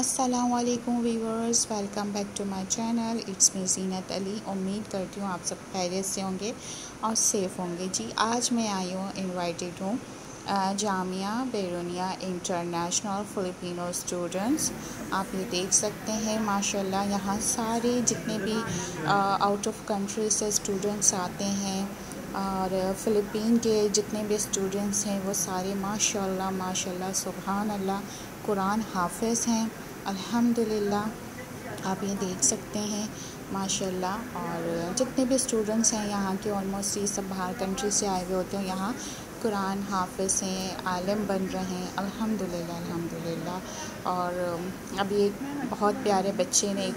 वालेकुम viewers welcome back to my channel it's me Zeenat Ali उम्मीद करती हूँ आप सब खैरियत से होंगे और सेफ़ होंगे। जी, आज मैं आई हूँ इनवाइटेड हूँ जामिया बेरोनिया इंटरनेशनल फ़िलिपिनो स्टूडेंट्स आप ये देख सकते हैं, माशाल्लाह, यहाँ सारे जितने भी आउट ऑफ़ कंट्री से स्टूडेंट्स आते हैं। और फ़िलिपीन के जितने भी स्टूडेंट्स हैं, वो सारे माशाल्लाह माशाल्लाह सुबहान अल्लाह कुरान हाफिज़ हैं। अल्हम्दुलिल्लाह, आप ये देख सकते हैं, माशाल्लाह। और जितने भी स्टूडेंट्स हैं यहाँ के ऑलमोस्ट ये सब बाहर कंट्री से आए हुए होते हैं, यहाँ कुरान हाफिज़ हैं, आलम बन रहे हैं। अल्हम्दुलिल्लाह अल्हम्दुलिल्लाह। और अभी एक बहुत प्यारे बच्चे ने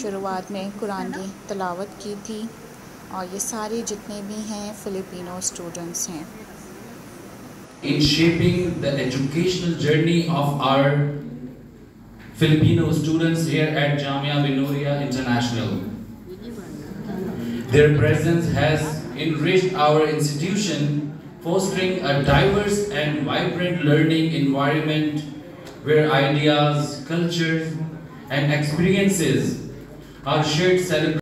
शुरुआत में कुरान की तलावत की थी। और ये सारे जितने भी हैं फ़िलिपिनो स्टूडेंट्स हैं in shaping the educational journey of our Filipino students here at Jamia Binoria International. Their presence has enriched our institution, fostering a diverse and vibrant learning environment where ideas, cultures, and experiences are shared, celebrated.